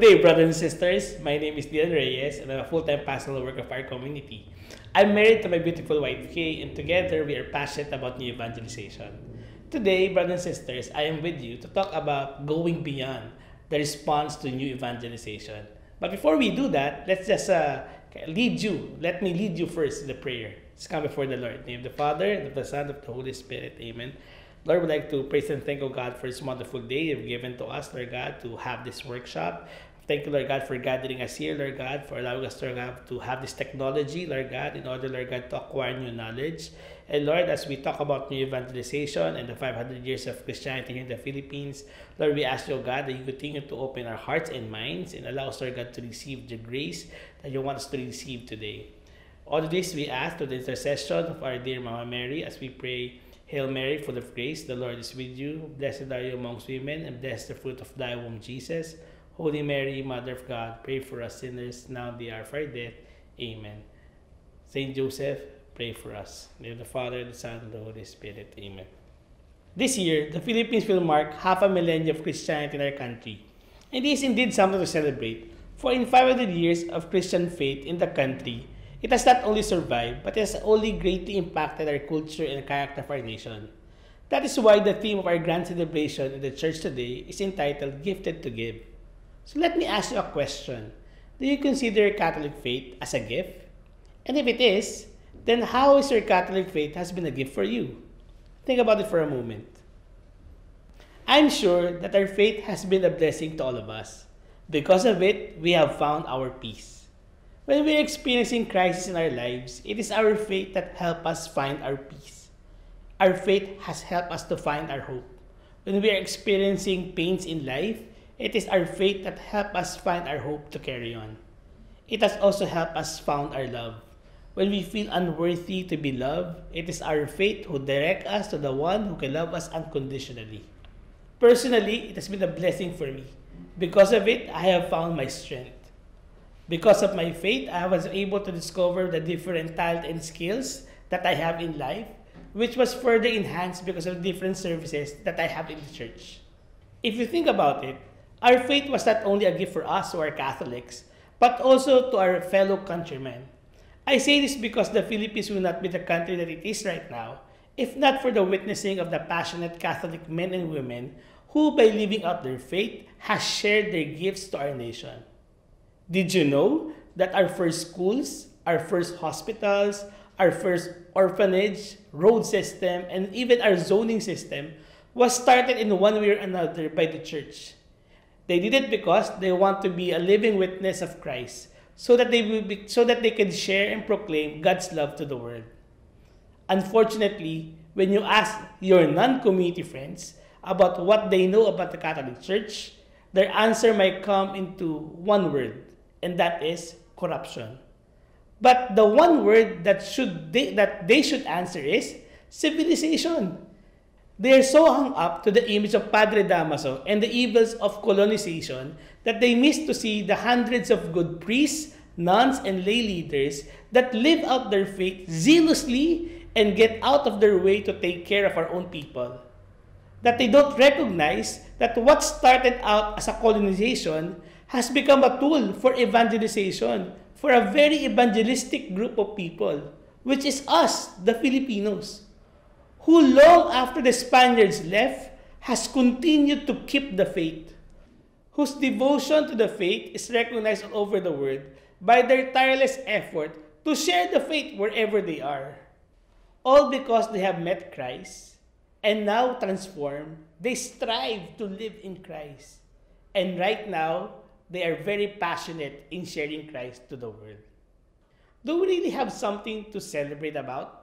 Good day, brothers and sisters. My name is Dylan Reyes, and I'm a full-time pastoral worker of our community. I'm married to my beautiful wife, Kay, and together we are passionate about new evangelization. Today, brothers and sisters, I am with you to talk about going beyond the response to new evangelization. But before we do that, let's just uh, lead you. Let me lead you first in the prayer. Let's come before the Lord. In the name of the Father, of the Son, of the Holy Spirit. Amen. Lord, we'd like to praise and thank, oh God, for this wonderful day you've given to us, Lord God, to have this workshop. Thank you, Lord God, for gathering us here, Lord God, for allowing us, Lord God, uh, to have this technology, Lord God, in order, Lord God, to acquire new knowledge. And Lord, as we talk about new evangelization and the 500 years of Christianity here in the Philippines, Lord, we ask you, oh God, that you continue to open our hearts and minds and allow us, Lord God, to receive the grace that you want us to receive today. All of this we ask to the intercession of our dear Mama Mary as we pray Hail Mary, full of grace, the Lord is with you. Blessed are you amongst women, and blessed the fruit of thy womb, Jesus. Holy Mary, Mother of God, pray for us sinners, now the hour of our death. Amen. Saint Joseph, pray for us. In the Father, the Son, and the Holy Spirit. Amen. This year, the Philippines will mark half a millennium of Christianity in our country. And this is indeed something to celebrate. For in 500 years of Christian faith in the country, it has not only survived, but it has only greatly impacted our culture and character of our nation. That is why the theme of our grand celebration in the church today is entitled Gifted to Give. So let me ask you a question. Do you consider Catholic faith as a gift? And if it is, then how is your Catholic faith has been a gift for you? Think about it for a moment. I'm sure that our faith has been a blessing to all of us. Because of it, we have found our peace. When we're experiencing crisis in our lives, it is our faith that help us find our peace. Our faith has helped us to find our hope. When we are experiencing pains in life, it is our faith that help us find our hope to carry on. It has also helped us found our love. When we feel unworthy to be loved, it is our faith who direct us to the one who can love us unconditionally. Personally, it has been a blessing for me. Because of it, I have found my strength. Because of my faith, I was able to discover the different talent and skills that I have in life, which was further enhanced because of different services that I have in the church. If you think about it, our faith was not only a gift for us who are Catholics, but also to our fellow countrymen. I say this because the Philippines will not be the country that it is right now if not for the witnessing of the passionate Catholic men and women who, by living out their faith, has shared their gifts to our nation. Did you know that our first schools, our first hospitals, our first orphanage, road system, and even our zoning system was started in one way or another by the church? They did it because they want to be a living witness of Christ so that they will be, so that they can share and proclaim God's love to the world. Unfortunately, when you ask your non-community friends about what they know about the Catholic Church, their answer might come into one word, and that is corruption. But the one word that should they, that they should answer is civilization. They are so hung up to the image of Padre Damaso and the evils of colonization that they miss to see the hundreds of good priests, nuns, and lay leaders that live out their faith zealously and get out of their way to take care of our own people. That they don't recognize that what started out as a colonization has become a tool for evangelization for a very evangelistic group of people, which is us, the Filipinos, who long after the Spaniards left has continued to keep the faith, whose devotion to the faith is recognized all over the world by their tireless effort to share the faith wherever they are. All because they have met Christ and now transformed, they strive to live in Christ. And right now, they are very passionate in sharing Christ to the world. Do we really have something to celebrate about?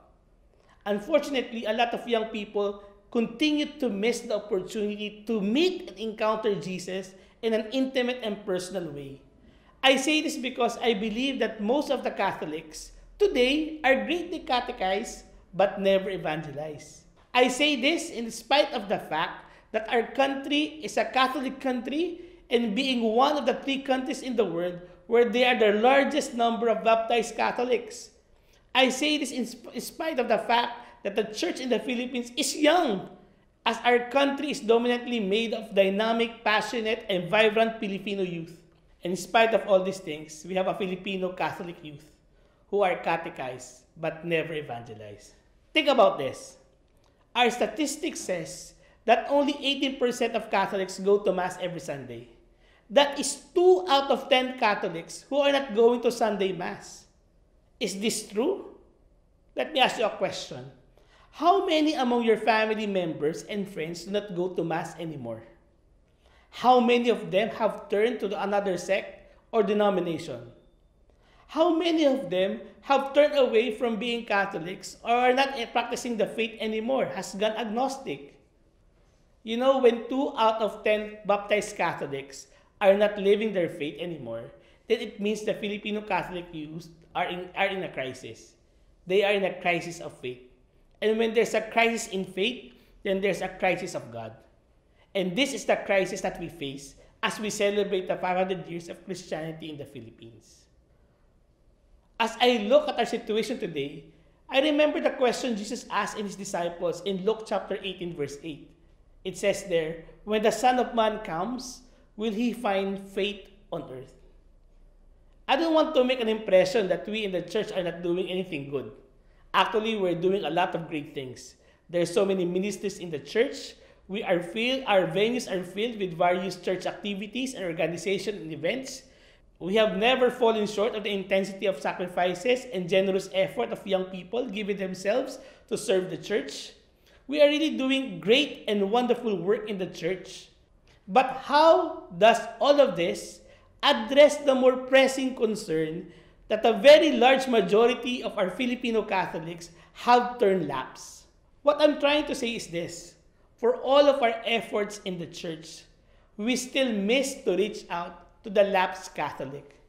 Unfortunately, a lot of young people continue to miss the opportunity to meet and encounter Jesus in an intimate and personal way. I say this because I believe that most of the Catholics today are greatly catechized but never evangelized. I say this in spite of the fact that our country is a Catholic country and being one of the three countries in the world where they are the largest number of baptized Catholics. I say this in, sp in spite of the fact that the church in the Philippines is young, as our country is dominantly made of dynamic, passionate, and vibrant Filipino youth. And in spite of all these things, we have a Filipino Catholic youth who are catechized but never evangelized. Think about this. Our statistics says that only 18% of Catholics go to Mass every Sunday. That is 2 out of 10 Catholics who are not going to Sunday Mass. Is this true? Let me ask you a question. How many among your family members and friends do not go to Mass anymore? How many of them have turned to another sect or denomination? How many of them have turned away from being Catholics or are not eh, practicing the faith anymore, has gone agnostic? You know, when two out of ten baptized Catholics are not living their faith anymore, then it means the Filipino Catholic youth are in, are in a crisis. They are in a crisis of faith. And when there's a crisis in faith, then there's a crisis of God. And this is the crisis that we face as we celebrate the 500 years of Christianity in the Philippines. As I look at our situation today, I remember the question Jesus asked in his disciples in Luke chapter 18, verse 8. It says there, When the Son of Man comes, will he find faith on earth? I don't want to make an impression that we in the church are not doing anything good. Actually, we're doing a lot of great things. There's so many ministers in the church. We are filled, our venues are filled with various church activities and organization and events. We have never fallen short of the intensity of sacrifices and generous effort of young people giving themselves to serve the church. We are really doing great and wonderful work in the church. But how does all of this address the more pressing concern that a very large majority of our Filipino Catholics have turned lapse. What I'm trying to say is this for all of our efforts in the church, we still miss to reach out to the lapsed Catholic.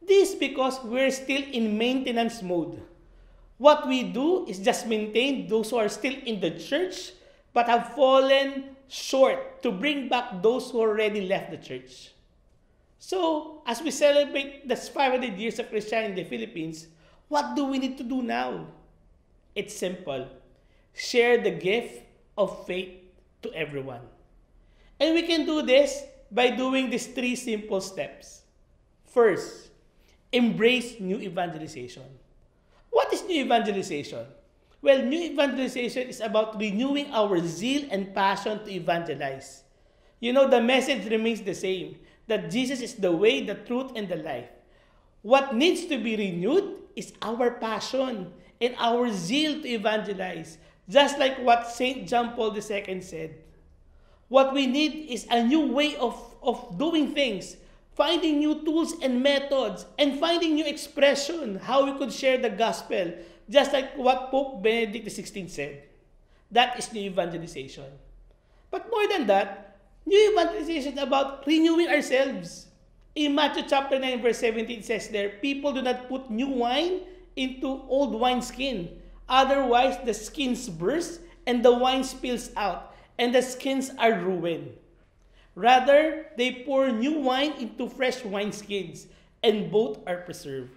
This because we're still in maintenance mode. What we do is just maintain those who are still in the church but have fallen short to bring back those who already left the church. So, as we celebrate the 500 years of Christianity in the Philippines, what do we need to do now? It's simple. Share the gift of faith to everyone. And we can do this by doing these three simple steps. First, embrace new evangelization. What is new evangelization? Well, new evangelization is about renewing our zeal and passion to evangelize. You know, the message remains the same that Jesus is the way, the truth, and the life. What needs to be renewed is our passion and our zeal to evangelize, just like what St. John Paul II said. What we need is a new way of, of doing things, finding new tools and methods, and finding new expression, how we could share the gospel, just like what Pope Benedict XVI said. That is new evangelization. But more than that, New evangelization about renewing ourselves. In Matthew chapter 9, verse 17 it says there, people do not put new wine into old wineskin. Otherwise, the skins burst and the wine spills out, and the skins are ruined. Rather, they pour new wine into fresh wineskins, and both are preserved.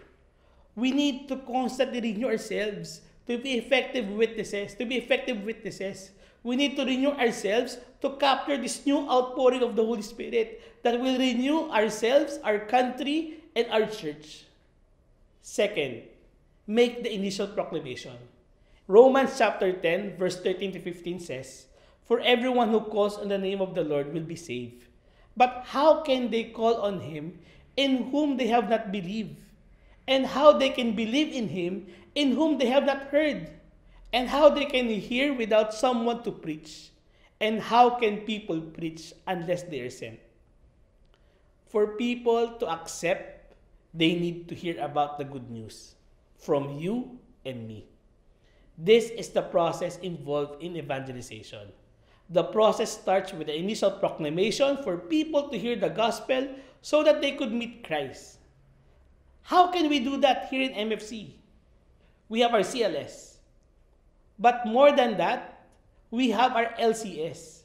We need to constantly renew ourselves to be effective witnesses, to be effective witnesses. We need to renew ourselves to capture this new outpouring of the Holy Spirit that will renew ourselves, our country, and our church. Second, make the initial proclamation. Romans chapter 10, verse 13 to 15 says, For everyone who calls on the name of the Lord will be saved. But how can they call on him in whom they have not believed? And how they can believe in him in whom they have not heard? And how they can hear without someone to preach? And how can people preach unless they are sent? For people to accept, they need to hear about the good news from you and me. This is the process involved in evangelization. The process starts with the initial proclamation for people to hear the gospel so that they could meet Christ. How can we do that here in MFC? We have our CLS. But more than that, we have our LCS.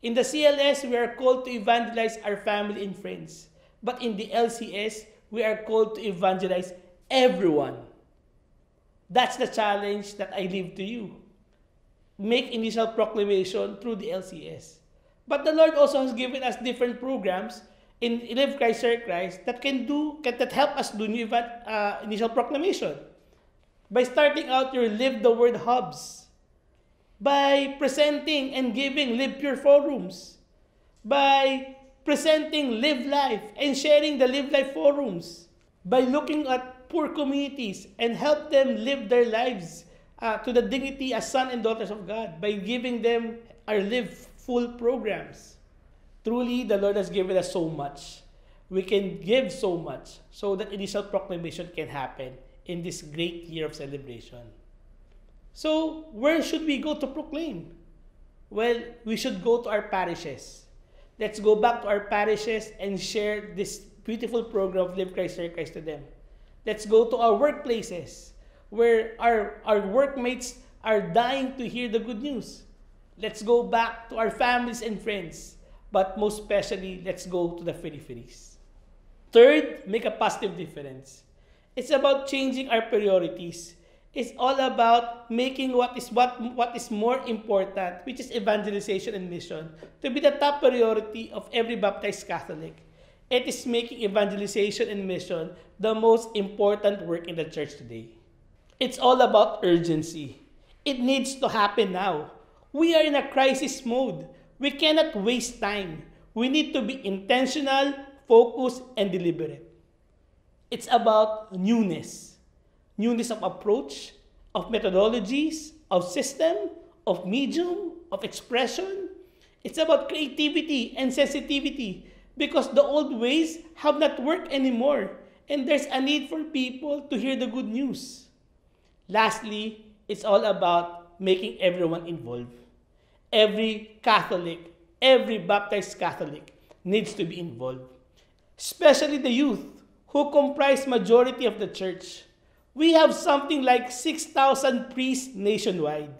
In the CLS, we are called to evangelize our family and friends. But in the LCS, we are called to evangelize everyone. That's the challenge that I leave to you. Make initial proclamation through the LCS. But the Lord also has given us different programs, in Live Christ, Share Christ that can do, can, that help us do new uh, initial proclamation. By starting out your Live the Word hubs. By presenting and giving Live Pure forums. By presenting Live Life and sharing the Live Life forums. By looking at poor communities and help them live their lives uh, to the dignity as sons and daughters of God by giving them our Live Full programs. Truly, the Lord has given us so much. We can give so much so that initial proclamation can happen in this great year of celebration. So, where should we go to proclaim? Well, we should go to our parishes. Let's go back to our parishes and share this beautiful program of Live Christ, Share Christ to them. Let's go to our workplaces where our, our workmates are dying to hear the good news. Let's go back to our families and friends, but most especially, let's go to the peripheries. Third, make a positive difference. It's about changing our priorities. It's all about making what is what what is more important, which is evangelization and mission, to be the top priority of every baptized Catholic. It is making evangelization and mission the most important work in the church today. It's all about urgency. It needs to happen now. We are in a crisis mode. We cannot waste time. We need to be intentional, focused, and deliberate. It's about newness. Newness of approach, of methodologies, of system, of medium, of expression. It's about creativity and sensitivity because the old ways have not worked anymore and there's a need for people to hear the good news. Lastly, it's all about making everyone involved. Every Catholic, every baptized Catholic needs to be involved, especially the youth who comprise majority of the church. We have something like 6,000 priests nationwide.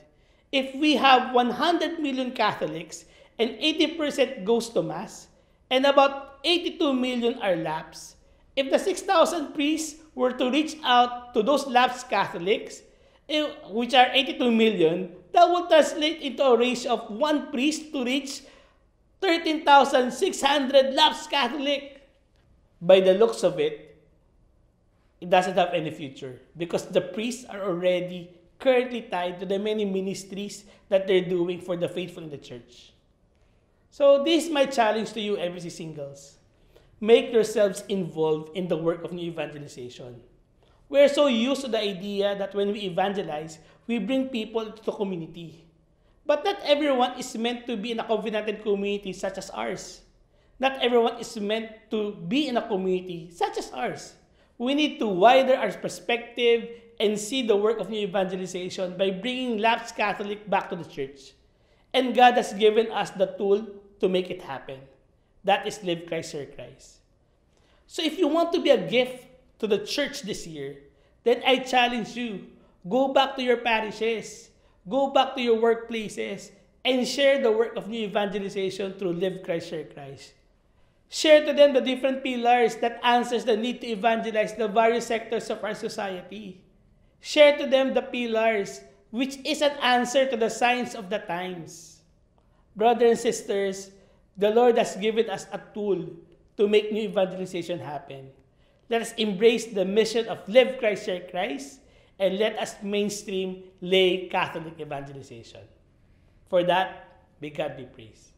If we have 100 million Catholics and 80% goes to Mass, and about 82 million are lapsed, if the 6,000 priests were to reach out to those lapsed Catholics, eh, which are 82 million, that would translate into a ratio of one priest to reach 13,600 lapsed Catholic. By the looks of it, it doesn't have any future because the priests are already currently tied to the many ministries that they're doing for the faithful in the church. So this is my challenge to you, MVC singles make yourselves involved in the work of new evangelization. We're so used to the idea that when we evangelize, we bring people to the community. But not everyone is meant to be in a covenanted community such as ours. Not everyone is meant to be in a community such as ours. We need to widen our perspective and see the work of new evangelization by bringing lapsed Catholic back to the church. And God has given us the tool to make it happen. That is Live Christ, Share Christ. So if you want to be a gift to the church this year, then I challenge you, go back to your parishes, go back to your workplaces, and share the work of new evangelization through Live Christ, Share Christ. Share to them the different pillars that answers the need to evangelize the various sectors of our society. Share to them the pillars which is an answer to the signs of the times. Brothers and sisters, the Lord has given us a tool to make new evangelization happen. Let us embrace the mission of Live Christ, Share Christ, and let us mainstream lay Catholic evangelization. For that, may God be praised.